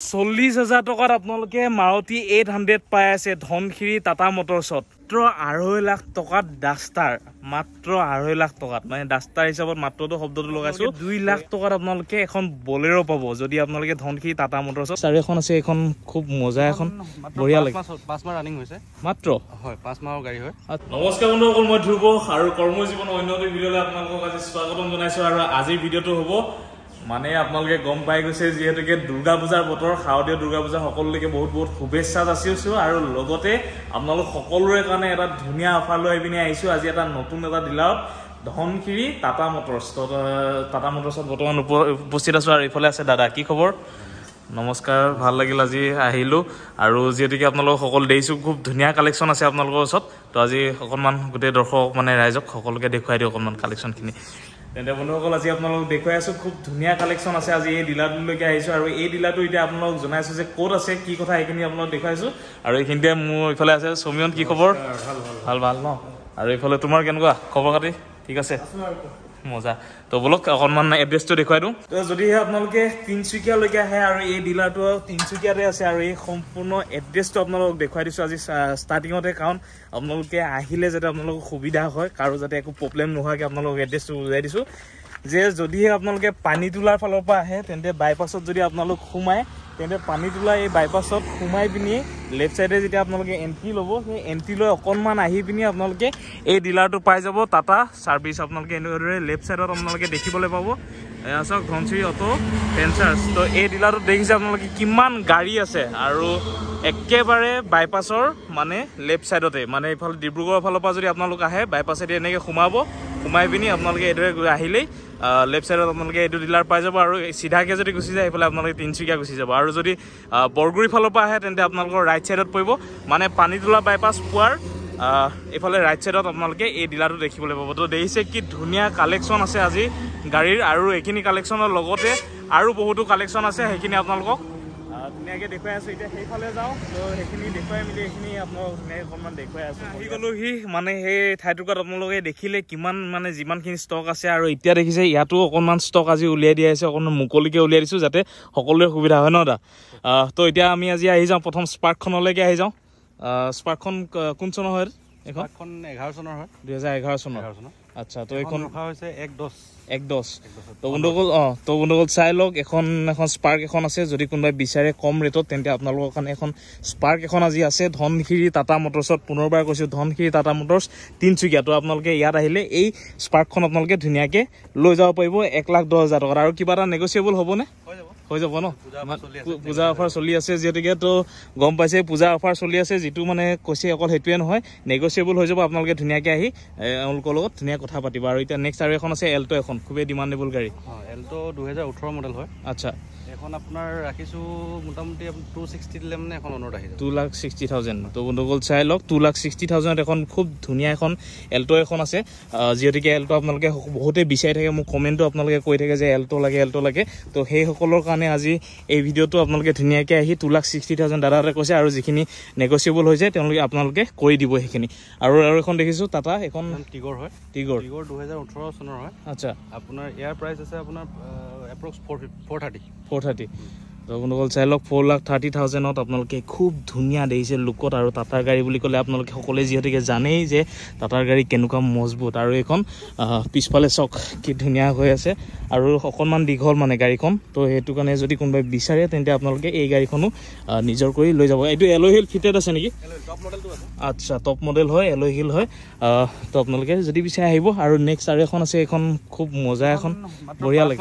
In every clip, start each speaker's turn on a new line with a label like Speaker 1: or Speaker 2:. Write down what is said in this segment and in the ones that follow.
Speaker 1: চল্লিছ হাজাৰ টকাত আপোনালোকে মাৰুতি এইট হাণ্ড্ৰেড পাই আছে ধনশিৰি টাটা মটৰ্ছত মাত্ৰ আঢ়ৈ লাখ টকাত ডাষ্টাৰ মাত্ৰ আঢ়ৈ লাখ টকাত মানে ডাষ্টাৰ হিচাপত মাত্ৰটো শব্দটো লগাইছো। দুই লাখ টকাত আপোনালোকে এখন বলেৰো পাব যদি আপোনালোকে ধনশিৰি টাটা মটৰ্ছত আৰু এখন আছে এইখন খুব মজা এখন বঢ়িয়া লাগে।
Speaker 2: ৰানিং হৈছে।
Speaker 1: মাত্ৰ?
Speaker 2: হয় পাঁচ মাহৰ গাড়ী হয়।
Speaker 1: নমস্কাৰ বন্ধুসকল মই ধ্ৰুৱ আৰু কৰ্মজীৱন অন্য এটা ভিডিঅ'লৈ আপোনালোকক আজি স্বাগতম জনাইছো আৰু আজিৰ ভিডিঅ'টো হ'ব মানে আপোনালোকে গম পাই গৈছে যিহেতুকে দুৰ্গা পূজাৰ বতৰ শাৰদীয় দুৰ্গা পূজা সকলোলৈকে বহুত বহুত শুভেচ্ছা যাচিছো আৰু লগতে আপোনালোক সকলোৰে কাৰণে এটা ধুনীয়া অফাৰ লৈ পিনে আহিছো। আজি এটা নতুন এটা ডিলাৰত ধনশিৰি টাটা মটৰ্ছ। টাটা মটৰ্ছত বৰ্তমান উপ- উপস্থিত আছো আৰু এইফালে আছে দাদা কি খবৰ? নমস্কাৰ ভাল লাগিল আজি আহিলোঁ। আৰু যিহেতুকে আপোনালোকক সকলো দেখিছোঁ খুব ধুনীয়া কালেকশ্যন আছে আপোনালোকৰ ওচৰত। তো আজি অকণমান গোটেই দৰ্শক মানে ৰাইজক সকলোকে দেখুৱাই দিওঁ অকণমান কালেকশ্যনখিনি তেন্তে বন্ধুসকল আজি আপোনালোকক দেখুৱাই আছোঁ খুব ধুনীয়া কালেকশ্যন আছে। আজি এই ডিলাৰটোলৈকে আহিছোঁ আৰু এই ডিলাৰটো এতিয়া আপোনালোকক জনাইছোঁ যে ক'ত আছে কি কথা সেইখিনি আপোনালোক দেখুৱাইছোঁ। আৰু এইখিনিতে মোৰ ইফালে আছে সৌমিয়ন কি খবৰ? ভাল ভাল। ন? আৰু এইফালে তোমাৰ কেনেকুৱা? খবৰ খাতি ঠিক আছে? মজা। তো বলক অকণমান এড্ৰেছটো দেখুৱাই দিওঁ। তো যদিহে আপোনালোকে তিনিচুকীয়ালৈকে আহে আৰু এই ডিলাৰটো তিনিচুকীয়াতে আছে আৰু এই সম্পূৰ্ণ এড্ৰেছটো আপোনালোকক দেখুৱাই দিছোঁ আজি ষ্টাৰ্টিঙতে কাৰণ আপোনালোকে আহিলে যাতে আপোনালোকৰ সুবিধা হয় কাৰো যাতে একো প্ৰব্লেম নোহোৱাকৈ আপোনালোকক এড্ৰেছটো বুজাই দিছোঁ। যে যদিহে আপোনালোকে পানী তোলাৰ ফালৰ পৰা আহে তেন্তে বাইপাছত যদি আপোনালোক সোমায় তেন্তে পানী তোলা এই বাইপাছত সোমাই পিনি লেফ্ট চাইডে যেতিয়া আপোনালোকে এণ্ট্ৰি ল'ব সেই এণ্ট্ৰি লৈ অকণমান আহি পিনি আপোনালোকে এই ডিলাৰটো পাই যাব। টাটা ছাৰ্ভিচ আপোনালোকে এনেদৰে লেফ্ট চাইডত আপোনালোকে দেখিবলৈ পাব। চাওক ধনশিৰি অটো ভেঞ্চাৰ্ছ তো এই ডিলাৰটোত দেখিছে আপোনালোকে কিমান গাড়ী আছে আৰু একেবাৰে বাইপাছৰ মানে লেফ্ট চাইডতে মানে এইফালে ডিব্ৰুগড়ৰ ফালৰ পৰা যদি আপোনালোক আহে বাইপাছেদি এনেকৈ সোমাব। সোমাই পিনি আপোনালোকে এইদৰে আহিলেই লেফ্ট চাইডত আপোনালোকে এইটো ডিলাৰ পাই যাব আৰু চিধাকৈ যদি গুচি যায় সেইফালে আপোনালোকে তিনিচুকীয়া গুচি যাব। আৰু যদি বৰগুৰি ফালৰ পৰা আহে তেন্তে আপোনালোকৰ ৰাইট চাইডত পৰিব। মানে পানীতোলা বাইপাছ পোৱাৰ এইফালে ৰাইট চাইডত আপোনালোকে এই ডিলাৰটো দেখিবলৈ পাব। তো দেখিছে কি ধুনীয়া কালেকশ্যন আছে আজি গাড়ীৰ আৰু এইখিনি কালেকশ্যনৰ লগতে আৰু বহুতো কালেকশ্যন আছে। সেইখিনি আপোনালোকক ধুনীয়াকৈ দেখুৱাই আছোঁ। এতিয়া সেইফালে যাওঁ। তো সেইখিনি দেখুৱাই মেলি এইখিনি আপোনালোকক ধুনীয়াকৈ অকণমান দেখুৱাই আছোঁ। আহি গ'লোহি মানে সেই ঠাইটুকুৰাত আপোনালোকে দেখিলে কিমান মানে যিমানখিনি ষ্টক আছে আৰু এতিয়া দেখিছে ইয়াতো অকণমান ষ্টক আজি উলিয়াই দিয়া হৈছে অকণমান মুকলিকৈ উলিয়াই দিছোঁ যাতে সকলোৰে সুবিধা হয় ন দা আহ, তো এতিয়া আমি আজি আহি যাওঁ প্ৰথম স্পাৰ্কখনলৈকে আহি যাওঁ। স্পাৰ্কখন কোন চনৰ হয় এইখন
Speaker 2: এখন এঘাৰ চনৰ হয়।
Speaker 1: দুহেজাৰ এঘাৰ চনৰ।
Speaker 2: এঘাৰ চনৰ।
Speaker 1: আচ্ছা তো
Speaker 2: এইখন
Speaker 1: এইখন
Speaker 2: ৰখা হৈছে এক দহ।
Speaker 1: এক দহ।
Speaker 2: এক দহত।
Speaker 1: তো বন্ধুসকল অঁ তো বন্ধুসকল চাই লওক এখন এখন স্পাৰ্ক এখন আছে যদি কোনোবাই বিচাৰে কম ৰেটত তেন্তে আপোনালোকৰ কাৰণে এখন স্পাৰ্ক এখন আজি আছে ধনশিৰি টাটা মটৰ্ছত পুনৰবাৰ কৈছোঁ ধনশিৰি টাটা মটৰ্ছ তিনিচুকীয়া তো আপোনালোকে ইয়াত আহিলে এই স্পাৰ্কখন আপোনালোকে ধুনীয়াকৈ লৈ যাব পাৰিব এক লাখ দহ হাজাৰ টকাত আৰু কিবা এটা নেগচিয়েবল হ'বনে?
Speaker 2: হৈ যাব।
Speaker 1: হৈ যাব ন?
Speaker 2: পূজা অফাৰ চলি আছে।
Speaker 1: পূ- পূজা অফাৰ চলি আছে যিহেতুকে তো গম পাইছে পূজা অফাৰ চলি আছে যিটো মানে কৈছে অকল সেইটোৱে নহয় নেগচিয়েবল হৈ যাব আপোনালোকে ধুনীয়াকৈ আহি এওঁলোকৰ লগত ধুনীয়া কথা পাতিব। আৰু এতিয়া নেক্সট আৰু এখন আছে এল্টো এখন খুবেই ডিমাণ্ডেবল গাড়ী।
Speaker 2: এল্ট' দুহেজাৰ ওঠৰ মডেল হয়।
Speaker 1: আচ্ছা।
Speaker 2: এখন আপোনাৰ ৰাখিছোঁ মোটামুটি টু ছিক্সটি দিলে মানে এখন অনত আহি যাব।
Speaker 1: টু লাখ ছিক্সটি থাউজেণ্ড তো বন্ধুসকল চাই লওক টু লাখ ছিক্সটি থাউজেণ্ডত এখন খুব ধুনীয়া এখন এল্টো এখন আছে। যিহেতুকে এল্টো আপোনালোকে বহুতেই বিচাৰি থাকে মোক কমেণ্টো আপোনালোকে কৈ থাকে যে এল্টো লাগে এল্টো লাগে। তো সেইসকলৰ কাৰণে আজি এই ভিডিঅ'টো আপোনালোকে ধুনীয়াকৈ আহি টু লাখ ছিক্সটি থাউজেণ্ড দাদাহঁতে কৈছে আৰু যিখিনি নেগচিয়েবল হৈ যায় তেওঁলোকে আপোনালোকে কৰি দিব সেইখিনি। আৰু আৰু এখন দেখিছোঁ টাটা এখন
Speaker 2: টিগৰ হয়।
Speaker 1: টিগৰ।
Speaker 2: টিগৰ দুহেজাৰ ওঠৰ চনৰ হয়।
Speaker 1: আচ্ছা।
Speaker 2: আপোনাৰ ইয়াৰ প্ৰাইচ আছে আপোনাৰ approx four four thirty
Speaker 1: four thirty তো বন্ধুসকল চাই লওক ফ'ৰ লাখ থাৰ্টি থাউজেণ্ডত আপোনালোকে খুব ধুনীয়া দেখিছে লুকত আৰু টাটাৰ গাড়ী বুলি ক'লে আপোনালোকে সকলোৱে যিহেতুকে জানেই যে টাটাৰ গাড়ী কেনেকুৱা মজবুত আৰু এইখন পিছফালে চক কি ধুনীয়া হৈ আছে আৰু অকণমান দীঘল মানে গাড়ীখন। তো সেইটো কাৰণে যদি কোনোবাই বিচাৰে তেন্তে আপোনালোকে এই গাড়ীখনো নিজৰ কৰি লৈ যাব। এইটো এল'ই হিল ফিটেড আছে নেকি? আচ্ছা টপ মডেল হয় এল'ই হিল হয়। তো আপোনালোকে যদি বিচাৰে আহিব আৰু নেক্সট আৰু এখন আছে এইখন খুব মজা এখন বঢ়িয়া লাগে।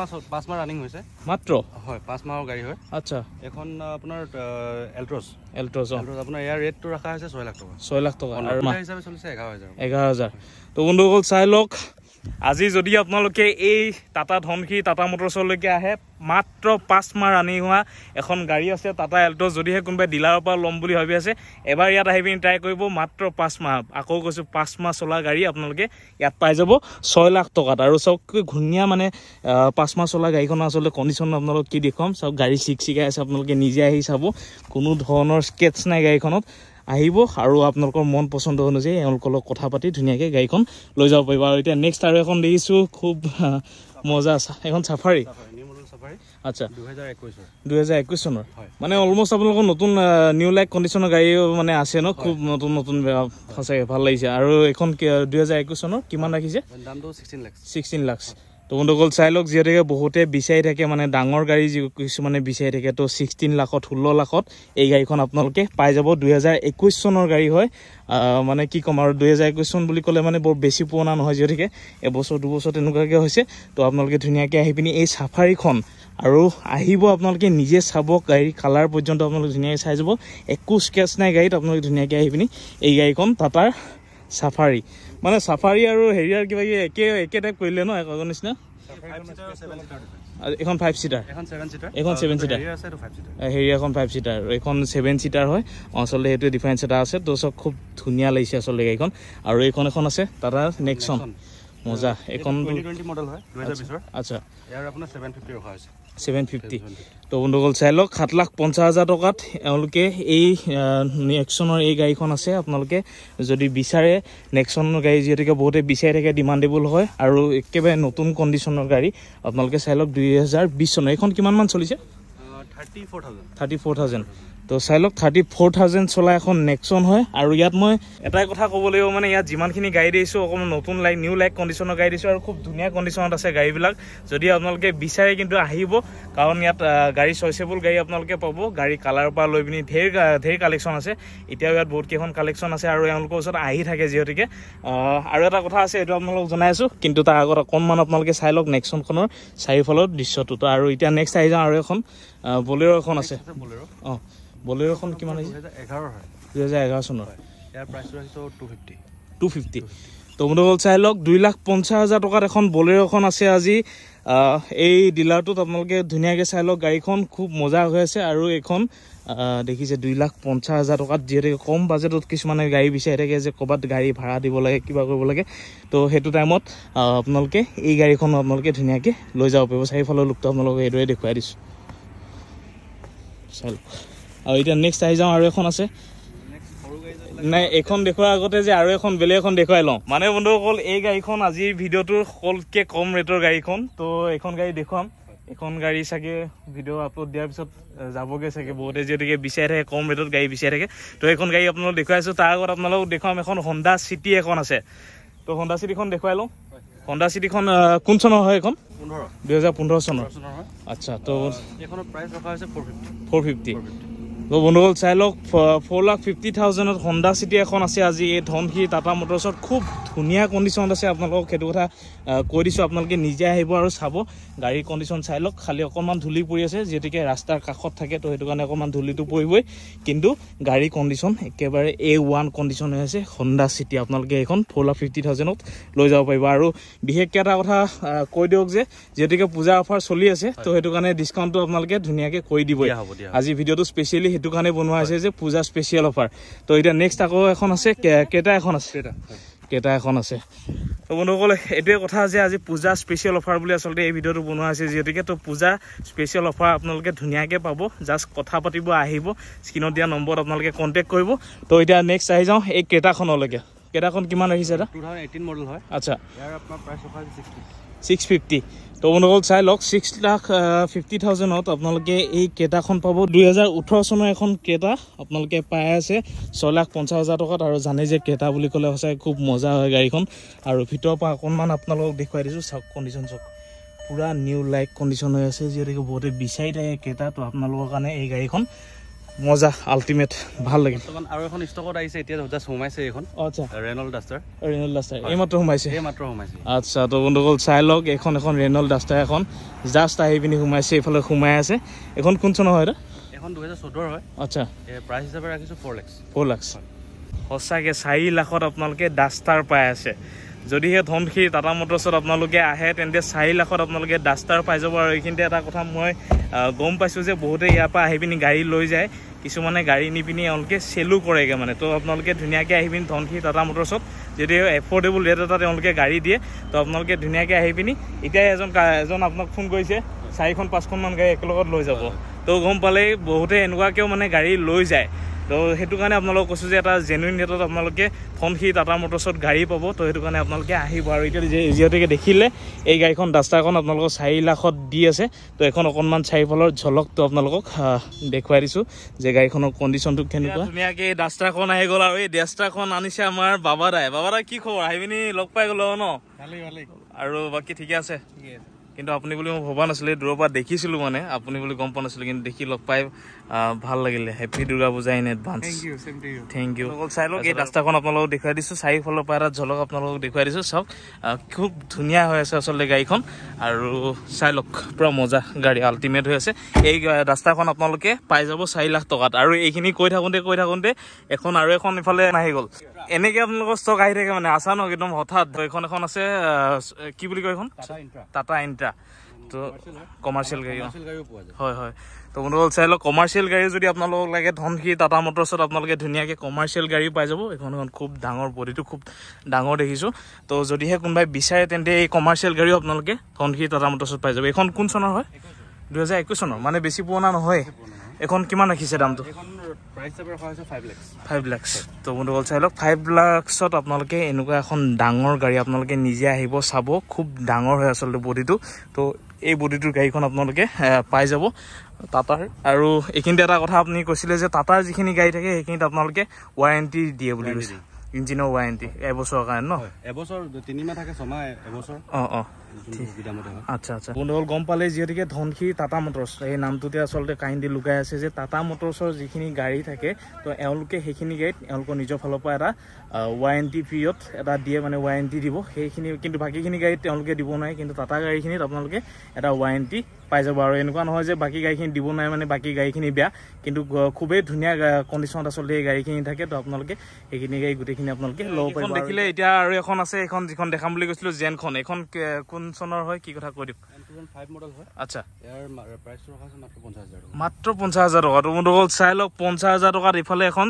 Speaker 1: মাত্ৰ?
Speaker 2: হয় পাঁচ মাহৰ গাড়ী হয়।
Speaker 1: আচ্ছা।
Speaker 2: এখন আপোনাৰ এল্ট্ৰছ
Speaker 1: এল্ট্ৰছ
Speaker 2: এল্ট্ৰছ আপোনাৰ ইয়াৰ ৰেটটো ৰখা হৈছে ছয় লাখ টকা।
Speaker 1: ছয় লাখ টকা। আৰু
Speaker 2: হিচাপে চলিছে এঘাৰ হাজাৰ।
Speaker 1: এঘাৰ হাজাৰ। তো বন্ধুসকল চাই লওক। আজি যদি আপোনালোকে এই টাটা ধনশিৰি টাটা মটৰ্ছলৈকে আহে মাত্ৰ পাঁচ মাহ ৰানিং হোৱা এখন গাড়ী আছে টাটা এল্ট' যদিহে কোনোবাই ডিলাৰৰ পৰা ল'ম বুলি ভাবি আছে এবাৰ ইয়াত আহি পিনি ট্ৰাই কৰিব মাত্ৰ পাঁচ মাহ। আকৌ কৈছোঁ পাঁচ মাহ চলা গাড়ী আপোনালোকে ইয়াত পাই যাব ছয় লাখ টকাত। আৰু চাওক কি ধুনীয়া মানে পাঁচ মাহ চলা গাড়ীখনৰ আচলতে কণ্ডিশ্যন আপোনালোক কি দেখুৱাম? চাওক গাড়ী চিক চিকাই আছে আপোনালোকে নিজে আহি চাব। কোনো ধৰণৰ স্কেটছ নাই গাড়ীখনত। আহিব আৰু আপোনালোকৰ মন পচন্দ অনুযায়ী এওঁলোকৰ লগত কথা পাতি ধুনীয়াকৈ গাড়ীখন লৈ যাব পাৰিব। আৰু এতিয়া নেক্সট আৰু এখন দেখিছোঁ খুব মজা এখন চাফাৰী আচ্ছা।
Speaker 2: দুহেজাৰ একৈছৰ
Speaker 1: দুহেজাৰ একৈছ চনৰ। মানে অলমষ্ট আপোনালোকৰ নতুন নিউ লাইক কণ্ডিশ্যনৰ গাড়ীও মানে আছে ন? খুব নতুন নতুন সঁচাকৈ ভাল লাগিছে। আৰু এইখন কি- দুহেজাৰ একৈছ চনৰ কিমান ৰাখিছে?
Speaker 2: দামটো ছিক্সটিন লাক্স
Speaker 1: ছিক্সটিন লাক্স তো বন্ধুসকল চাই লওক যিহেতুকে বহুতে বিচাৰি থাকে মানে ডাঙৰ গাড়ী যি কিছুমানে বিচাৰি থাকে তো ছিক্সটিন লাখত ষোল্ল লাখত এই গাড়ীখন আপোনালোকে পাই যাব। দুহেজাৰ একৈছ চনৰ গাড়ী হয়। মানে কি ক'ম আৰু দুহেজাৰ একৈছ চন বুলি ক'লে মানে বৰ বেছি পুৰণা নহয় যিহেতুকে এবছৰ দুবছৰ তেনেকুৱাকৈ হৈছে। তো আপোনালোকে ধুনীয়াকৈ আহি পিনি এই চাফাৰীখন আৰু আহিব আপোনালোকে নিজে চাব গাড়ী কালাৰ পৰ্যন্ত আপোনালোকে ধুনীয়াকৈ চাই যাব। একো স্কেচ নাই গাড়ীত আপোনালোকে ধুনীয়াকৈ আহি পিনি এই গাড়ীখন টাটাৰ চাফাৰী। মানে চাফাৰী আৰু হেৰিয়াৰ কিবা কিবি একে একে টাইপ কৰিলে ন একৰ নিচিনা? এইখন ফাইভ
Speaker 2: ছেভেন ছিটাৰ
Speaker 1: এখন।
Speaker 2: আছে ফাইভ ছিটাৰ
Speaker 1: হেৰি এখন ফাইভ ছিটাৰ আৰু এইখন ছেভেন ছিটাৰ হয়। আচলতে সেইটোৱে ডিফাৰেঞ্চ এটা আছে। তো চব খুব ধুনীয়া লাগিছে আচলতে গাড়ীখন। আৰু এইখন এখন আছে টাটা নেক্সন। মজা। এইখন আচ্ছা।
Speaker 2: ছেভেন ফিফটি
Speaker 1: তো বন্ধুসকল চাই লওক সাত লাখ পঞ্চাছ হাজাৰ টকাত এওঁলোকে এই নেক্সনৰ এই গাড়ীখন আছে। আপোনালোকে যদি বিচাৰে নেক্সনৰ গাড়ী যিহেতুকে বহুতে বিচাৰি থাকে ডিমাণ্ডেবল হয় আৰু একেবাৰে নতুন কণ্ডিশ্যনৰ গাড়ী আপোনালোকে চাই লওক দুই হেজাৰ বিছ চনৰ। এইখন কিমানমান চলিছে?
Speaker 2: Thirty four thousand
Speaker 1: thirty four thousand তো চাই লওক থাৰ্টি ফ'ৰ থাউজেণ্ড চলা এখন নেক্সন হয়। আৰু ইয়াত মই এটাই কথা ক'ব লাগিব মানে ইয়াত যিমানখিনি গাড়ী দিছোঁ অকণমান নতুন লাইক নিউ লাইক কণ্ডিশ্যনৰ গাড়ী দিছোঁ আৰু খুব ধুনীয়া কণ্ডিশ্যনত আছে গাড়ীবিলাক। যদি আপোনালোকে বিচাৰে কিন্তু আহিব কাৰণ ইয়াত গাড়ী চইচেবল গাড়ী আপোনালোকে পাব। গাড়ী কালাৰৰ পৰা লৈ পিনি ঢেৰ ঢেৰ কালেকশ্যন আছে। এতিয়াও ইয়াত বহুত কেইখন কালেকশ্যন আছে আৰু এওঁলোকৰ ওচৰত আহি থাকে যিহেতুকে। আৰু এটা কথা আছে এইটো আপোনালোকক জনাই আছোঁ। কিন্তু তাৰ আগত অকণমান আপোনালোকে চাই লওক নেক্সনখনৰ চাৰিওফালৰ দৃশ্যটো তো আৰু এতিয়া নেক্সট আহি যাওঁ আৰু এখন বলেৰ' এখন আছে
Speaker 2: বলেৰ'
Speaker 1: অঁ। বলেৰ'খন কিমান আহিছে?
Speaker 2: দুহেজাৰ
Speaker 1: দুহেজাৰ এঘাৰ চনৰ।
Speaker 2: ইয়াৰ প্ৰাইচটো ৰাখিছোঁ টু ফিফটি
Speaker 1: টু ফিফটি তো বন্ধুসকল চাই লওক দুই লাখ পঞ্চাছ হাজাৰ টকাত এখন বলেৰ'খন আছে আজি। এই ডিলাৰটোত আপোনালোকে ধুনীয়াকৈ চাই লওক গাড়ীখন খুব মজা হৈ আছে আৰু এইখন দেখিছে দুই লাখ পঞ্চাছ হাজাৰ টকাত যিহেতুকে কম বাজেটত কিছুমানে গাড়ী বিচাৰি থাকে যে ক'ৰবাত গাড়ী ভাড়া দিব লাগে কিবা কৰিব লাগে। তো সেইটো টাইমত আপোনালোকে এই গাড়ীখন আপোনালোকে ধুনীয়াকৈ লৈ যাব পাৰিব। চাৰিওফালৰ লুকটো আপোনালোকে এইদৰে দেখুৱাই দিছোঁ। চাই লওক। আৰু এতিয়া নেক্সট আহি যাওঁ আৰু এখন আছে। নাই এইখন দেখুৱাৰ আগতে যে আৰু এখন বেলেগ এখন দেখুৱাই লওঁ। মানে বন্ধুসকল এই গাড়ীখন আজিৰ ভিডিঅ'টোৰ সকলোতকৈ কম ৰেটৰ গাড়ীখন। তো এইখন গাড়ী দেখুৱাম। এইখন গাড়ী চাগে ভিডিঅ' আপলোড দিয়াৰ পিছত যাবগৈ চাগে বহুতে। যিহেতুকে বিচাৰি থাকে কম ৰেটত গাড়ী বিচাৰি থাকে। তো এইখন গাড়ী আপোনালোক দেখুৱাইছোঁ তাৰ আগত আপোনালোকক দেখুৱাম এখন হণ্ডা চিটি এখন আছে। তো হণ্ডা চিটিখন দেখুৱাই লওঁ। হণ্ডা চিটিখন কোন চনৰ হয় এইখন? দুহেজাৰ পোন্ধৰ চনৰ। আচ্ছা তো
Speaker 2: ফ'ৰ ফিফটি
Speaker 1: তো বন্ধুসকল চাই লওক ফ'ৰ লাখ ফিফটি থাউজেণ্ডত হণ্ডা চিটি এখন আছে আজি। এই ধনশিৰি টাটা মটৰ্ছত খুব ধুনীয়া কণ্ডিশ্যনত আছে। আপোনালোকক সেইটো কথা কৈ দিছোঁ। আপোনালোকে নিজে আহিব আৰু চাব। গাড়ীৰ কণ্ডিশ্যন চাই লওক। খালি অকণমান ধূলি পৰি আছে যিহেতুকে ৰাস্তাৰ কাষত থাকে তো সেইটো কাৰণে অকণমান ধূলিটো পৰিবই। কিন্তু গাড়ীৰ কণ্ডিশ্যন একেবাৰে এ ওৱান কণ্ডিশ্যন হৈ আছে হণ্ডা চিটি আপোনালোকে এইখন ফ'ৰ লাখ ফিফটি থাউজেণ্ডত লৈ যাব পাৰিব। আৰু বিশেষকৈ এটা কথা কৈ দিয়ক যে যিহেতুকে পূজা অফাৰ চলি আছে তো সেইটো কাৰণে ডিছকাউণ্টটো আপোনালোকে ধুনীয়াকৈ কৰি দিবই। আজি ভিডিঅ'টো স্পেচিয়েলি সেইটো কাৰণে বনোৱা হৈছে যে পূজা স্পেচিয়েল অফাৰ তো এতিয়া নেক্সট আকৌ এখন আছে কেইটা এখন আছে?
Speaker 2: কেইটা?
Speaker 1: এখন আছে? তো বন্ধুসকল এইটোৱে কথা যে আজি পূজা স্পেচিয়েল অফাৰ বুলি আচলতে এই ভিডিঅ'টো বনোৱা হৈছে যিহেতুকে তো পূজা স্পেচিয়েল অফাৰ আপোনালোকে ধুনীয়াকৈ পাব। জাষ্ট কথা পাতিব আহিব স্ক্ৰীণত দিয়া নম্বৰত আপোনালোকে কণ্টেক্ট কৰিব। তো এতিয়া নেক্সট আহি যাওঁ এই কেইটাখনলৈকে। কেইটাখন কিমান ৰাখিছে এটা?
Speaker 2: টু থাউজেণ্ড এইটিন মডেল হয়।
Speaker 1: আচ্ছা। ছিক্স ফিফটি তো বন্ধুসকল চাই লওক ছিক্স লাখ ফিফটি থাউজেণ্ডত আপোনালোকে এই কেইটাখন পাব। দুই হাজাৰ ওঠৰ চনৰ এখন কেইটা আপোনালোকে পাই আছে ছয় লাখ পঞ্চাছ হাজাৰ টকাত। আৰু জানে যে কেইটা বুলি ক'লে সঁচাই খুব মজা হয় গাড়ীখন। আৰু ভিতৰৰ পৰা অকণমান আপোনালোকক দেখুৱাই দিছোঁ। চাওক কণ্ডিশ্যন চাওক। পূৰা নিউ লাইক কণ্ডিশ্যন হৈ আছে যিহেতুকে বহুতে বিচাৰি থাকে কেইটা তো আপোনালোকৰ কাৰণে এই গাড়ীখন মজা আল্টিমেট ভাল লাগিল।
Speaker 2: আৰু এখন ষ্টকত আহিছে এতিয়া জাষ্ট সোমাইছে এইখন।
Speaker 1: আচ্ছা।
Speaker 2: ৰেনল ডাষ্টাৰ
Speaker 1: ৰেনল ডাষ্টাৰ এইমাত্ৰ সোমাইছে?
Speaker 2: এই মাত্ৰ সোমাইছে।
Speaker 1: আচ্ছা তো বন্ধুসকল চাই লওক এইখন এখন ৰেনল ডাষ্টাৰ এখন। জাষ্ট আহি পিনি সোমাইছে এইফালে সোমাই আছে। এইখন কোন চনৰ হয় এটা?
Speaker 2: এখন দুহেজাৰ চৈধ্যৰ হয়।
Speaker 1: আচ্ছা।
Speaker 2: প্ৰাইচ হিচাপে ৰাখিছোঁ ফ'ৰ লেক্স
Speaker 1: ফ'ৰ লাক্স সঁচাকৈ চাৰি লাখত আপোনালোকে ডাষ্টাৰ পাই আছে। যদিহে ধনশিৰি টাটা মটৰ্ছত আপোনালোকে আহে তেন্তে চাৰি লাখত আপোনালোকে ডাষ্টাৰ পাই যাব। আৰু এইখিনিতে এটা কথা মই গম পাইছোঁ যে বহুতে ইয়াৰ পৰা আহি পিনি গাড়ী লৈ যায়। কিছুমানে গাড়ী নি পিনি এওঁলোকে চেলো কৰেগৈ মানে। তো আপোনালোকে ধুনীয়াকৈ আহি পিনি ধনশিৰি টাটা মটৰ্ছত যদি এফৰ্ডেবল ৰেট এটা তেওঁলোকে গাড়ী দিয়ে তো আপোনালোকে ধুনীয়াকৈ আহি পিনি এতিয়া এজন এজন আপোনাক ফোন কৰিছে চাৰিখন পাঁচখনমান গাড়ী একেলগত লৈ যাব। তো গম পালেই বহুতে এনেকুৱাকৈও মানে গাড়ী লৈ যায়। তো সেইটো কাৰণে আপোনালোকক কৈছোঁ যে এটা জেনুইন ৰেটত আপোনালোকে ধনশিৰি টাটা মটৰ্ছত গাড়ী পাব। তো সেইটো কাৰণে আপোনালোকে আহিব আৰু এতিয়া যি- যিহেতুকে দেখিলে এই গাড়ীখন ডাষ্টাৰখন আপোনালোকক চাৰি লাখত দি আছে। তো এখন অকণমান চাৰিফালৰ ঝলকটো আপোনালোকক দেখুৱাই দিছোঁ যে গাড়ীখনৰ কণ্ডিশ্যনটো কেনেকুৱা। ধুনীয়াকৈ এই ডাষ্টাৰখন আহি গ'ল আৰু এই ডাষ্টাৰখন আনিছে আমাৰ বাবাদাই। বাবাদাই কি খবৰ? আহি পিনি লগ পাই গ'লো ন?
Speaker 2: ভালেই ভালেই।
Speaker 1: আৰু বাকী ঠিকে আছে?
Speaker 2: ঠিকে আছে।
Speaker 1: কিন্তু আপুনি বুলি মই ভবা নাছিলোঁ এই দূৰৰ পৰা দেখিছিলোঁ মানে। আপুনি বুলি গম পোৱা নাছিলোঁ কিন্তু দেখি লগ পাই ভাল লাগিলে। Happy Durga Puja in advance
Speaker 2: thank U
Speaker 1: চাই লওক এই ৰাস্তাখন আপোনালোকক দেখুৱাই দিছোঁ। চাৰিওফালৰ পৰা এটা ঝলক আপোনালোকক দেখুৱাই দিছোঁ। চাওক খুব ধুনীয়া হৈ আছে আচলতে গাড়ীখন। আৰু চাই লওক পূৰা মজা গাড়ী আল্টিমেট হৈ আছে। এই ৰাস্তাখন আপোনালোকে পাই যাব চাৰি লাখ টকাত। আৰু এইখিনি কৈ থাকোঁতে কৈ থাকোঁতে এখন আৰু এখন ইফালে আহি গ'ল। এনেকৈ আপোনালোকৰ ষ্টক আহি থাকে মানে। আচানক একদম হঠাৎ। এইখন এখন আছে কি বুলি কয় এইখন?
Speaker 2: টাটা ইণ্ট্ৰা
Speaker 1: ইণ্ট্ৰা তো কমাৰ্চিয়েল গাড়ী হয় হয়। তো বন্ধুসকল চাই লওক কমাৰ্চিয়েল গাড়ী যদি আপোনালোকক লাগে ধনশিৰি টাটা মটৰ্ছত আপোনালোকে ধুনীয়াকৈ কমাৰ্চিয়েল গাড়ী পাই যাব। এইখন এখন খুব ডাঙৰ বডিটো খুব ডাঙৰ দেখিছোঁ। তো যদিহে কোনোবাই বিচাৰে তেন্তে এই কমাৰ্চিয়েল গাড়ীও আপোনালোকে ধনশিৰি টাটা মটৰ্ছত পাই যাব। এইখন কোন চনৰ হয়? দুহেজাৰ একৈছ চনৰ। মানে বেছি পুৰণা নহয়। এইখন কিমান ৰাখিছে দামটো?
Speaker 2: ফাইভ লেক্স
Speaker 1: তো বন্ধুসকল চাই লওক ফাইভ লাক্সত আপোনালোকে এনেকুৱা এখন ডাঙৰ গাড়ী আপোনালোকে নিজে আহিব চাব। খুব ডাঙৰ হয় আচলতে বডিটো। তো এই বডিটোৰ গাড়ীখন আপোনালোকে পাই যাব। টাটাৰ। আৰু এইখিনিতে এটা কথা আপুনি কৈছিলে যে টাটাৰ যিখিনি গাড়ী থাকে সেইখিনিত আপোনালোকে ৱাৰেণ্টি দিয়ে বুলি কৈছে। ইঞ্জিনৰ ৱাৰেণ্টি এবছৰৰ কাৰণে ন?
Speaker 2: এবছৰ তিনিমাহ থাকে ছমাহ এবছৰ।
Speaker 1: অঁ অঁ। আচ্ছা আচ্ছা। বন্ধুসকল গম পালে যিহেতুকে ধনশিৰি টাটা মটৰ্ছ এই নামটোতে আচলতে কাহিনী লুকাই আছে যে টাটা মটৰ্ছৰ যিখিনি গাড়ী থাকে তো এওঁলোকে সেইখিনি গাড়ীত এওঁলোকৰ নিজৰ ফালৰ পৰা এটা ৱাৰেণ্টি পিৰিয়ড এটা দিয়ে মানে ৱাৰেণ্টি দিব। সেইখিনি কিন্তু বাকীখিনি গাড়ীত তেওঁলোকে দিব নোৱাৰে কিন্তু টাটা গাড়ীখিনিত আপোনালোকে এটা ৱাৰেণ্টি পাই যাব। আৰু এনেকুৱা নহয় যে বাকী গাড়ীখিনি দিব নোৱাৰে মানে বাকী গাড়ীখিনি বেয়া কিন্তু খুবেই ধুনীয়া কণ্ডিশ্যনত আচলতে এই গাড়ীখিনি থাকে তো আপোনালোকে সেইখিনি গাড়ী গোটেইখিনি আপোনালোকে ল'ব পাৰিব। দেখিলে এতিয়া আৰু এখন আছে এইখন যিখন দেখাম বুলি কৈছিলোঁ জেনখন এইখন কোন চনৰ হয় কি কথা কৈ দিম আচ্ছা।
Speaker 2: আছে মাত্ৰ পঞ্চাছ হাজাৰ টকা।
Speaker 1: মাত্ৰ পঞ্চাছ হাজাৰ টকা। তো বন্ধুসকল চাই লওক পঞ্চাছ হাজাৰ টকাত ইফালে এখন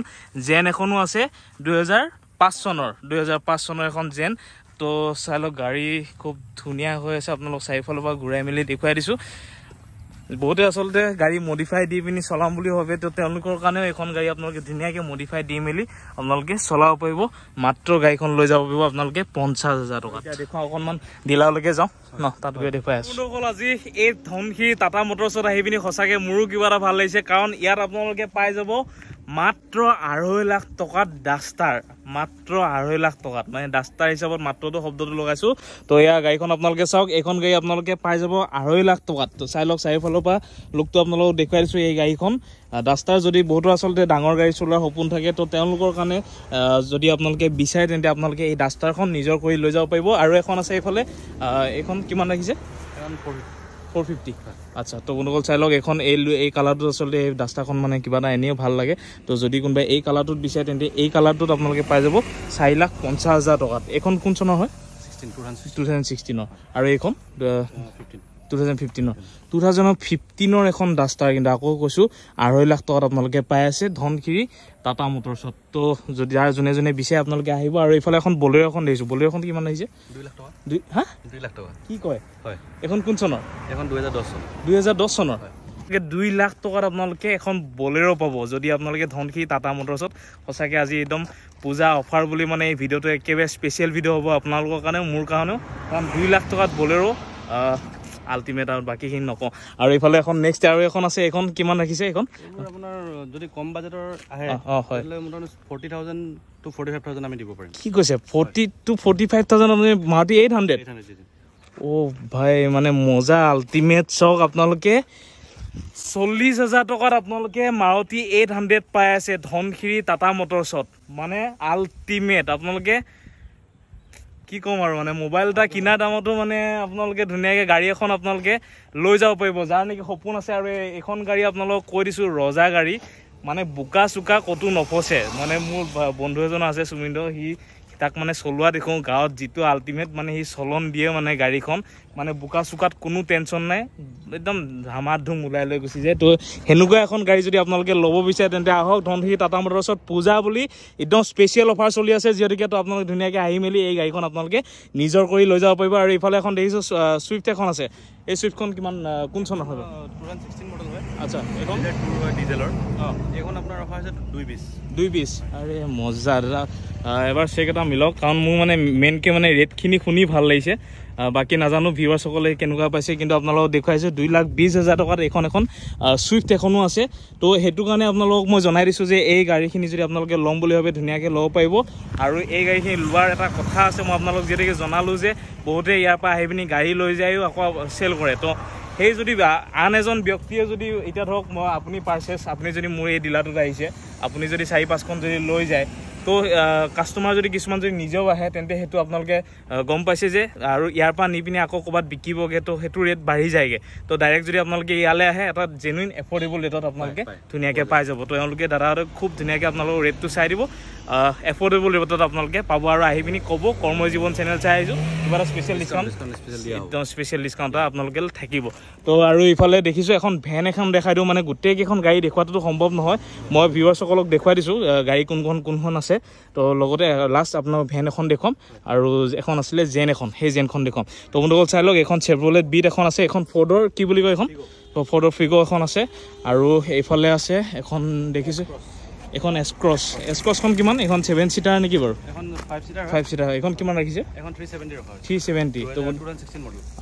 Speaker 1: জেন এখনো আছে দুহেজাৰ পাঁচ চনৰ দুহেজাৰ পাঁচ চনৰ এখন জেন তো চাই লওক গাড়ী খুব ধুনীয়া হৈ আছে। আপোনালোক চাৰিওফালৰ পৰা ঘূৰাই মেলি দেখুৱাই দিছোঁ। বহুতে আচলতে গাড়ী মডিফাই দি পিনি চলাম বুলি ভাবে। তো তেওঁলোকৰ কাৰণেও এইখন গাড়ী আপোনালোকে ধুনীয়াকৈ মডিফাই দি মেলি আপোনালোকে চলাব পাৰিব। মাত্ৰ গাড়ীখন লৈ যাব পাৰিব আপোনালোকে পঞ্চাছ হাজাৰ টকা দেখুৱাওঁ অকণমান ডিলাৰলৈকে যাওঁ। ন তাত গৈ দেখুৱাই আছোঁ। বন্ধুসকল আজি এই ধনশিৰি টাটা মটৰ্ছত আহি পিনি সঁচাকৈ মোৰো কিবা এটা ভাল লাগিছে। কাৰণ ইয়াত আপোনালোকে পাই যাব মাত্ৰ আঢ়ৈ লাখ টকাত ডাষ্টাৰ মাত্ৰ আঢ়ৈ লাখ টকাত মানে ডাষ্টাৰ হিচাপত মাত্ৰটো শব্দটো লগাইছোঁ। তো এয়া গাড়ীখন আপোনালোকে চাওক এইখন গাড়ী আপোনালোকে পাই যাব আঢ়ৈ লাখ টকাত। তো চাই লওক চাৰিওফালৰ পৰা লুকটো আপোনালোকক দেখুৱাই দিছোঁ এই গাড়ীখন। ডাষ্টাৰ যদি বহুতো আচলতে ডাঙৰ গাড়ী চলোৱাৰ সপোন থাকে তো তেওঁলোকৰ কাৰণে যদি আপোনালোকে বিচাৰে তেন্তে আপোনালোকে এই ডাষ্টাৰখন নিজৰ কৰি লৈ যাব পাৰিব। আৰু এখন আছে এইফালে এইখন কিমান ৰাখিছে?
Speaker 2: ফ'ৰ
Speaker 1: ফিফটি আচ্ছা তো বন্ধুসকল চাই লওক এখন এই এই কালাৰটোত আচলতে এই ডাষ্টাৰখন মানে কিবা এটা এনেও ভাল লাগে। তো যদি কোনোবাই এই কালাৰটোত বিচাৰে তেন্তে এই কালাৰটোত আপোনালোকে পাই যাব চাৰি লাখ পঞ্চাছ হাজাৰ টকাত। এইখন কোন চনৰ হয়?
Speaker 2: টু থাউজেণ্ড
Speaker 1: ছিক্সটিনৰ আৰু এইখন?
Speaker 2: ফিফটিন
Speaker 1: টু থাউজেণ্ড ফিফটিনৰ টু থাউজেণ্ড ফিফটিনৰ এখন ডাষ্টাৰ কিন্তু আকৌ কৈছোঁ আঢ়ৈ লাখ টকাত আপোনালোকে পাই আছে ধনশিৰি টাটা মটৰ্ছত তো যদি যাৰ যোনে যোনে বিচাৰে আপোনালোকে আহিব আৰু এইফালে এখন বলেৰ এখন দেখিছোঁ। বলেৰ এখন কিমান আহিছে?
Speaker 2: দুই লাখ টকা।
Speaker 1: দুই হা?
Speaker 2: দুই লাখ টকা।
Speaker 1: কি কয়?
Speaker 2: হয়।
Speaker 1: এইখন কোন চনৰ?
Speaker 2: এখন দুহেজাৰ দহ চন
Speaker 1: দুহেজাৰ দহ চনৰ? দুই লাখ টকাত আপোনালোকে এখন বলেৰ' পাব। যদি আপোনালোকে ধনশিৰি টাটা মটৰ্ছত সঁচাকৈ আজি একদম পূজা অফাৰ বুলি মানে এই ভিডিঅ'টো একেবাৰে স্পেচিয়েল ভিডিঅ' হ'ব আপোনালোকৰ কাৰণেও মোৰ কাৰণেও। কাৰণ দুই লাখ টকাত বলেৰ' আল্টিমেট আৰু বাকীখিনি নকওঁ। আৰু এইফালে এখন নেক্সট আৰু এখন আছে এইখন কিমান ৰাখিছে এইখন?
Speaker 2: আপোনাৰ যদি কম বাজেটৰ আহে
Speaker 1: অঁ হয়।
Speaker 2: তেতিয়াহ'লে মোটামুটি forty thousand two forty five thousand আমি দিব পাৰিম।
Speaker 1: কি কৈছে? Forty two forty five thousand আপুনি Maruti eight hundred
Speaker 2: eight hundred
Speaker 1: অ' ভাই মানে মজা আল্টিমেট চাওক আপোনালোকে। চল্লিছ হাজাৰ টকাত আপোনালোকে মাৰুতি এইট হাণ্ড্ৰেড পাই আছে ধনশিৰি টাটা মটৰ্ছত মানে আল্টিমেট আপোনালোকে কি ক'ম আৰু মানে মোবাইল এটা কিনা দামতো মানে আপোনালোকে ধুনীয়াকৈ গাড়ী এখন আপোনালোকে লৈ যাব পাৰিব যাৰ নেকি সপোন আছে আৰু এই- এইখন গাড়ী আপোনালোকক কৈ দিছোঁ ৰজা গাড়ী। মানে বোকা চোকা ক'তো নফচে মানে মোৰ বন্ধু এজন আছে সুমিন্দ সি তাক মানে চলোৱা দেখোঁ গাঁৱত যিটো আল্টিমেট মানে সি চলন দিয়ে মানে গাড়ীখন। মানে বোকা চোকাত কোনো টেনশ্যন নাই। একদম ধামাত ধুম ওলাই লৈ গুচি যায়। তো সেনেকুৱা এখন গাড়ী যদি আপোনালোকে ল'ব বিচাৰে তেন্তে আহক ধনশিৰি টাটা মটৰ্ছত পূজা বুলি একদম স্পেচিয়েল অফাৰ চলি আছে। যিহেতুকে তো আপোনালোকে ধুনীয়াকৈ আহি মেলি এই গাড়ীখন আপোনালোকে নিজৰ কৰি লৈ যাব পাৰিব। আৰু ইফালে এখন দেখিছোঁ ছুইফ্ট এখন আছে। এই ছুইফ্টখন কিমান কোন চনৰ হয় আচ্ছা এইখন?
Speaker 2: ডিজেলৰ
Speaker 1: অঁ।
Speaker 2: এইখন আপোনাৰ ৰখা হৈছে দুই বিছ
Speaker 1: দুই পিচ আৰে মজা এবাৰ চেক এটা মিলক। কাৰণ মোৰ মানে মেইনকৈ মানে ৰেটখিনি শুনি ভাল লাগিছে। বাকী নাজানো ভিউৱাৰ্ছসকলে কেনেকুৱা পাইছে কিন্তু আপোনালোকক দেখুৱাইছোঁ দুই লাখ বিছ হাজাৰ টকাত এইখন এখন ছুইফ্ট এখনো আছে। তো সেইটো কাৰণে আপোনালোকক মই জনাই দিছোঁ যে এই গাড়ীখিনি যদি আপোনালোকে ল'ম বুলি ভাবে ধুনীয়াকৈ ল'ব পাৰিব। আৰু এই গাড়ীখিনি লোৱাৰ এটা কথা আছে মই আপোনালোক যিহেতুকে জনালোঁ যে বহুতে ইয়াৰ পৰা আহি পিনি গাড়ী লৈ যায়ো আকৌ চেল কৰে। তো সেই যদি আন এজন ব্যক্তিয়ে যদি এতিয়া ধৰক মই আপুনি পাৰ্চেছ আপুনি যদি মোৰ এই ডিলাৰটোত আহিছে আপুনি যদি চাৰি পাঁচখন যদি লৈ যায় তো কাষ্টমাৰ যদি কিছুমান যদি নিজেও আহে তেন্তে সেইটো আপোনালোকে গম পাইছে যে আৰু ইয়াৰ পৰা নি পিনি আকৌ ক'ৰবাত বিকিবগৈ তো সেইটো ৰেট বাঢ়ি যায়গৈ। তো ডাইৰেক্ট যদি আপোনালোকে ইয়ালৈ আহে এটা জেনুইন এফৰ্ডেবল ৰেটত আপোনালোকে। ধুনীয়াকৈ পাই যাব। তো এওঁলোকে দাদাহঁতক খুব ধুনীয়াকৈ আপোনালোকৰ ৰেটটো চাই দিব। এফৰ্ডেবল ৰেটত আপোনালোকে পাব আৰু আহি পিনি ক'ব কৰ্মজীৱন চেনেল চাই আহিছোঁ। কিবা এটা স্পেচিয়েল ডিছকাউণ্ট একদম স্পেচিয়েল ডিছকাউণ্ট এটা আপোনালোকে থাকিব। তো আৰু ইফালে দেখিছোঁ এখন ভেন এখন দেখাই দিওঁ মানে গোটেইকেইখন গাড়ী দেখুৱাটোতো সম্ভৱ নহয়। মই ভিউৱাৰ্ছসকলক দেখুৱাই দিছোঁ গাড়ী কোনখন কোনখন আছে। তো লগতে লাষ্ট আপোনাৰ ভেন এখন দেখুৱাম আৰু এখন আছিলে জেন এখন সেই জেনখন দেখুৱাম। তো বন্ধুসকল চাই লওক এখন চেভ্ৰলেট বিট এখন আছে এখন ফৰ্ডৰ কি বুলি কয় এখন? তো ফৰ্ডৰ ফিগ' এখন আছে। আৰু এইফালে আছে এখন দেখিছোঁ। এখন এছক্ৰছ এছক্ৰছখন কিমান? এখন ছেভেন ছিটাৰ নেকি বাৰু?
Speaker 2: এখন ফাইভ চিটাৰ হয়।
Speaker 1: ফাইভ ছিটাৰ এইখন কিমান ৰাখিছে?
Speaker 2: এখন থ্ৰী ছেভেণ্টি হৈছে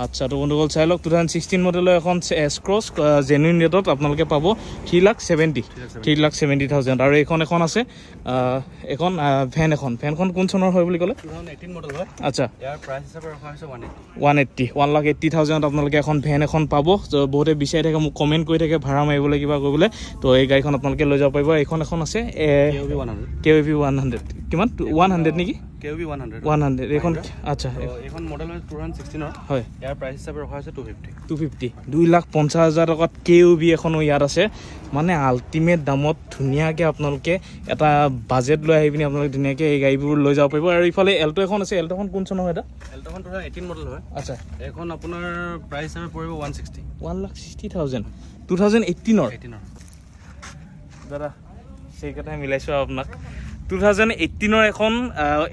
Speaker 1: আচ্ছা তো বন্ধুসকল চাই লওক। টু থাউজেণ্ড ছিক্সটিন মডেলৰ এখন ক্ৰছ জেনুইন ৰেটত আপোনালোকে পাব three lakh seventy three lakh seventy thousand আৰু এইখন এখন আছে এখন ভেন এখন। ভেনখন কোন চনৰ হয় বুলি ক'লে? আচ্ছা।
Speaker 2: ইয়াৰ প্ৰাইচ হৈছে one
Speaker 1: one eighty one lakh eighty থাউজেণ্ডত আপোনালোকে এখন ভেন এখন পাব। তো বহুতে বিচাৰি থাকে মোক কমেণ্ট কৰি থাকে ভাড়া মাৰিবলৈ কিবা কৰিবলৈ। তো এই গাড়ীখন আপোনালোকে লৈ যাব পাৰিব। এইখন এখন আছে
Speaker 2: কে অ' বি ওৱান হাণ্ড্ৰেড
Speaker 1: কিমান? ওৱান হাণ্ড্ৰেড নেকি?
Speaker 2: K one hundred
Speaker 1: one hundred এইখন আচ্ছা
Speaker 2: এইখন মডেল টু থাউজেণ্ড ছিক্সটিনৰ
Speaker 1: হয়।
Speaker 2: ইয়াৰ প্ৰাইচ হিচাপে ৰখা হৈছে টু ফিফটি
Speaker 1: টু ফিফটি দুই লাখ পঞ্চাছ হাজাৰ টকাত কে বি এখনো ইয়াত আছে। মানে আল্টিমেট দামত ধুনীয়াকৈ আপোনালোকে এটা বাজেট লৈ আহি পিনি আপোনালোকে ধুনীয়াকৈ এই গাড়ীবোৰ লৈ যাব পাৰিব। আৰু ইফালে এল্টো এখন আছে। এল্টোখন কোন চনৰ হয় এটা?
Speaker 2: এল্টখন টু থাউজেণ্ড এইটিন মডেল হয়।
Speaker 1: আচ্ছা।
Speaker 2: এইখন আপোনাৰ প্ৰাইচ হিচাপে পৰিব one sixty
Speaker 1: one lakh sixty thousand two thousand এইটিনৰ
Speaker 2: এইটিনৰ
Speaker 1: দাদা সেইকেইটাই মিলাইছোঁ আৰু আপোনাক। টু থাউজেণ্ড এইটিনৰ এখন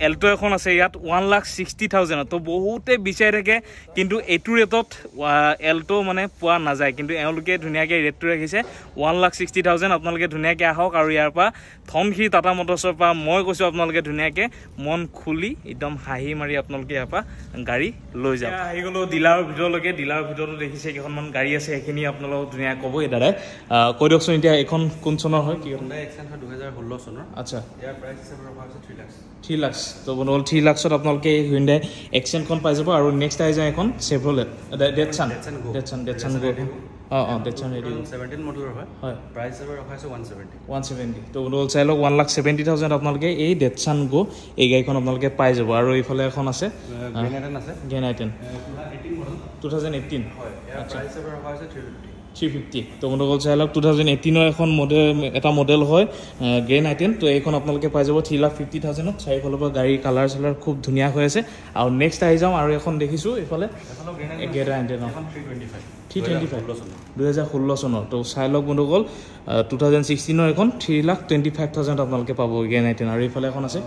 Speaker 1: এল্টো এখন আছে ইয়াত ওৱান লাখ ছিক্সটি থাউজেণ্ডত তো বহুতে বিচাৰি থাকে কিন্তু এইটো ৰেটত এল্টো মানে পোৱা নাযায়। কিন্তু এওঁলোকে ধুনীয়াকৈ ৰেটটো ৰাখিছে। ওৱান লাখ ছিক্সটি থাউজেণ্ড আপোনালোকে ধুনীয়াকৈ আহক আৰু ইয়াৰ পৰা ধনশিৰি টাটা মটৰ্ছৰ পৰা মই কৈছোঁ আপোনালোকে ধুনীয়াকৈ মন খুলি একদম হাঁহি মাৰি আপোনালোকে ইয়াৰ পৰা গাড়ী লৈ যাওক আহি গ'লোঁ ডিলাৰৰ ভিতৰলৈকে। ডিলাৰৰ ভিতৰতো দেখিছে কেইখনমান গাড়ী আছে সেইখিনি আপোনালোকক ধুনীয়াকৈ ক'ব এই দাদাই কৈ দিয়কচোন এতিয়া এইখন কোন চনৰ হয় কি
Speaker 2: দুহেজাৰ ষোল্ল চনৰ।
Speaker 1: আচ্ছা।
Speaker 2: ইয়াৰ প্ৰাইচ হিচাপে ৰখা হৈছে থ্ৰী লাক্স
Speaker 1: থ্ৰী লাক্স তো বন্ধুসকল থ্ৰী লাক্সত আপোনালোকে এই হুইণ্ডাই এক্সেণ্টখন পাই যাব আৰু নেক্সট আহি যায় এখন চেভ্ৰলেট অঁ অঁ ৰেডি
Speaker 2: ছেভেণ্টিন মডেলৰ হয়।
Speaker 1: হয়।
Speaker 2: প্ৰাইচ হিচাপে ৰখা হৈছে ওৱান ছেভেণ্টি
Speaker 1: ওৱান ছেভেণ্টি তো বন্ধুসকল চাই লওক ওৱান লাখ ছেভেণ্টি থাউজেণ্ড আপোনালোকে এই ডেটছান গো এই গাড়ীখন আপোনালোকে পাই যাব। আৰু এইফালে এখন আছে
Speaker 2: গ্ৰেনেডেন আছে।
Speaker 1: গেন i ten
Speaker 2: eighteen model
Speaker 1: two thousand eighteen
Speaker 2: হয় হিচাপে ৰখা হৈছে থ্ৰী ফিফটি
Speaker 1: থ্ৰী ফিফটি। তো বন্ধুসকল চাই লওক টু থাউজেণ্ড এইটিনৰ এখন মডেল এটা মডেল হয় গ্ৰেন আই টেন তো এইখন আপোনালোকে পাই যাব থ্ৰী লাখ ফিফটি থাউজেণ্ডত। চাৰিওফালৰ পৰা গাড়ীৰ কালাৰ চালাৰ খুব ধুনীয়া হৈ আছে। আৰু নেক্সট আহি যাওঁ আৰু এখন দেখিছোঁ এইফালে
Speaker 2: এখন থ্ৰী টুৱেণ্টি ফাইভ
Speaker 1: দুহেজাৰ ষোল্ল চনৰ। তো চাই লওক বন্ধুসকল টু থাউজেণ্ড ছিক্সটিনৰ এখন three lakh twenty five thousand আপোনালোকে পাব গেন আই টেন আৰু এইফালে এখন আছে।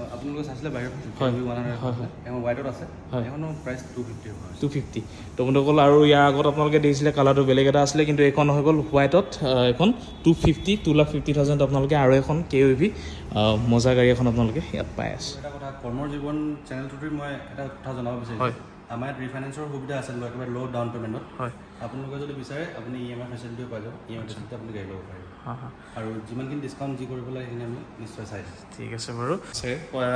Speaker 2: টু ফিফটি
Speaker 1: তো বন্ধুসকল আৰু ইয়াৰ আগত আপোনালোকে দেখিছিলে কালাৰটো বেলেগ এটা আছিলে কিন্তু এইখন হৈ গ'ল হোৱাইটত এখন two fifty two lakh fifty thousand আপোনালোকে আৰু এখন কে ইউ ভি মজা গাড়ী এখন আপোনালোকে ইয়াত পাই আছে।
Speaker 2: এটা কথা কৰ্মৰ জীৱন চেনেলটোতে মই এটা কথা জনাব। বিচাৰিছোঁ। আমাৰ ইয়াত ৰিফাইনেন্সৰ সুবিধা আছে একেবাৰে ল' ডাউন পে'মেণ্টত
Speaker 1: হয়।
Speaker 2: আপোনালোকে যদি বিচাৰে আপুনি ই এম আই ফেচিলিটিও পাই যাব। ই এম আই ফেচিলিটি আপুনি গাড়ী ল'ব পাৰিব। আৰু যিমানখিনি ডিছকাউণ্ট যি কৰিব লাগে সেইখিনি আমি নিশ্চয় চাই
Speaker 1: ঠিক আছে বাৰু।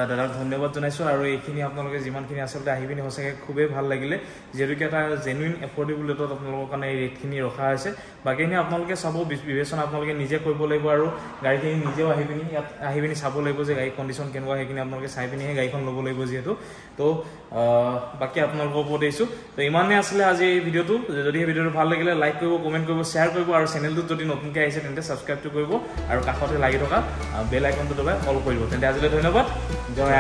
Speaker 1: দাদাক ধন্যবাদ জনাইছোঁ আৰু এইখিনি আপোনালোকে যিমানখিনি আচলতে আহি পিনি সঁচাকৈ খুবেই ভাল লাগিলে। যিহেতুকে এটা জেনুইন এফৰ্ডেবল ৰেটত আপোনালোকৰ কাৰণে এই ৰেটখিনি ৰখা হৈছে। বাকীখিনি আপোনালোকে চাব বি- বিবেচনা আপোনালোকে নিজে কৰিব লাগিব আৰু গাড়ীখিনি নিজেও আহি পিনি ইয়াত আহি পিনি চাব লাগিব যে গাড়ী কণ্ডিশ্যন কেনেকুৱা সেইখিনি আপোনালোকে চাই পিনিহে গাড়ীখন ল'ব লাগিব যিহেতু। তো বাকী আপোনালোকৰ ওপৰত দিছোঁ তো ইমানেই আছিলে আজি এই ভিডিঅ'টো। যদি সেই ভিডিঅ'টো ভাল লাগিলে লাইক কৰিব কমেণ্ট কৰিব শ্বেয়াৰ কৰিব আৰু চেনেলটোত যদি নতুনকৈ আহিছে তেন্তে ছাবস্ক্ৰাইবটো কৰিব আৰু কাষতে লাগি থকা বেল আইকনটো দবাই অল কৰিব তেন্তে আজিলৈ ধন্যবাদ। জয়